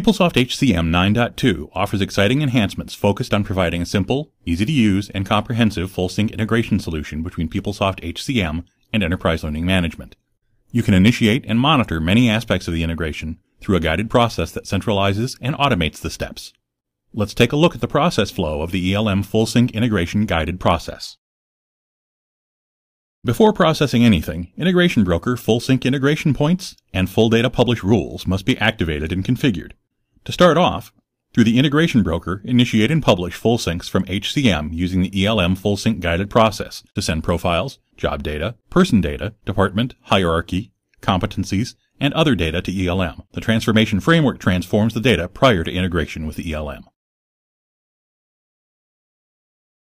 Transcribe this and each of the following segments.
PeopleSoft HCM 9.2 offers exciting enhancements focused on providing a simple, easy to use, and comprehensive full sync integration solution between PeopleSoft HCM and Enterprise Learning Management. You can initiate and monitor many aspects of the integration through a guided process that centralizes and automates the steps. Let's take a look at the process flow of the ELM Full Sync Integration Guided Process. Before processing anything, Integration Broker Full Sync Integration Points and Full Data Publish rules must be activated and configured. To start off, through the Integration Broker, initiate and publish full syncs from HCM using the ELM Full Sync Guided Process to send profiles, job data, person data, department, hierarchy, competencies, and other data to ELM. The transformation framework transforms the data prior to integration with the ELM.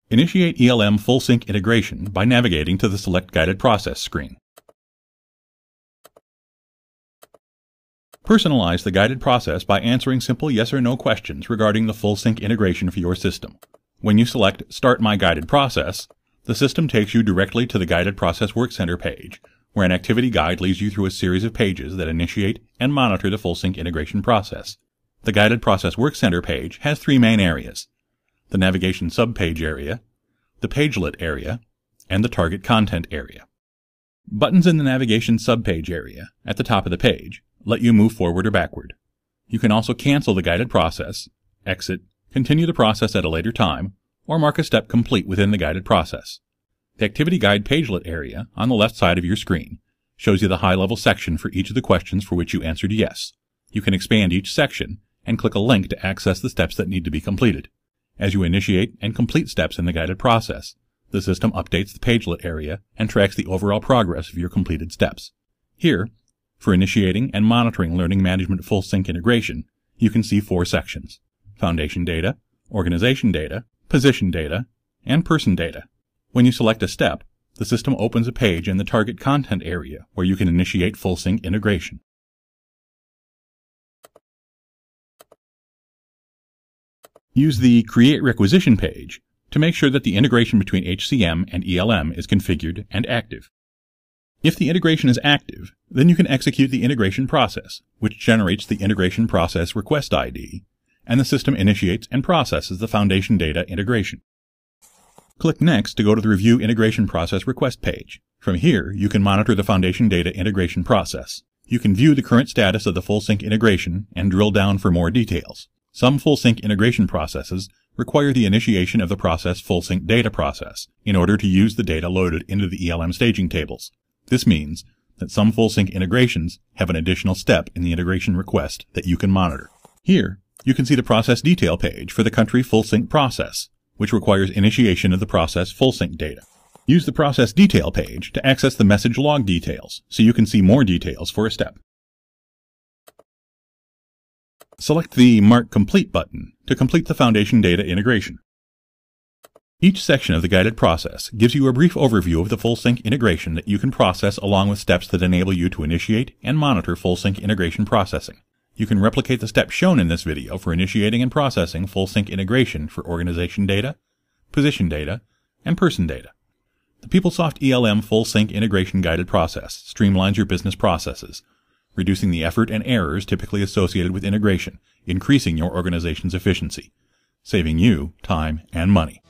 Initiate ELM Full Sync integration by navigating to the Select Guided Process screen. Personalize the guided process by answering simple yes or no questions regarding the full sync integration for your system. When you select Start My Guided Process, the system takes you directly to the Guided Process Work Center page, where an activity guide leads you through a series of pages that initiate and monitor the full sync integration process. The Guided Process Work Center page has three main areas the navigation subpage area, the pagelet area, and the target content area. Buttons in the navigation subpage area, at the top of the page, let you move forward or backward. You can also cancel the guided process, exit, continue the process at a later time, or mark a step complete within the guided process. The Activity Guide pagelet area, on the left side of your screen, shows you the high-level section for each of the questions for which you answered yes. You can expand each section and click a link to access the steps that need to be completed. As you initiate and complete steps in the guided process, the system updates the pagelet area and tracks the overall progress of your completed steps. Here, for initiating and monitoring Learning Management Full Sync integration, you can see four sections. Foundation data, organization data, position data, and person data. When you select a step, the system opens a page in the target content area where you can initiate full sync integration. Use the Create Requisition page to make sure that the integration between HCM and ELM is configured and active. If the integration is active, then you can execute the integration process, which generates the integration process request ID, and the system initiates and processes the foundation data integration. Click Next to go to the Review Integration Process Request page. From here, you can monitor the foundation data integration process. You can view the current status of the full sync integration and drill down for more details. Some full sync integration processes require the initiation of the process full sync data process in order to use the data loaded into the ELM staging tables. This means that some full sync integrations have an additional step in the integration request that you can monitor. Here, you can see the process detail page for the country full sync process, which requires initiation of the process full sync data. Use the process detail page to access the message log details so you can see more details for a step. Select the Mark Complete button to complete the Foundation data integration. Each section of the guided process gives you a brief overview of the full sync integration that you can process along with steps that enable you to initiate and monitor full sync integration processing. You can replicate the steps shown in this video for initiating and processing full sync integration for organization data, position data, and person data. The PeopleSoft ELM Full Sync Integration Guided Process streamlines your business processes reducing the effort and errors typically associated with integration, increasing your organization's efficiency, saving you time and money.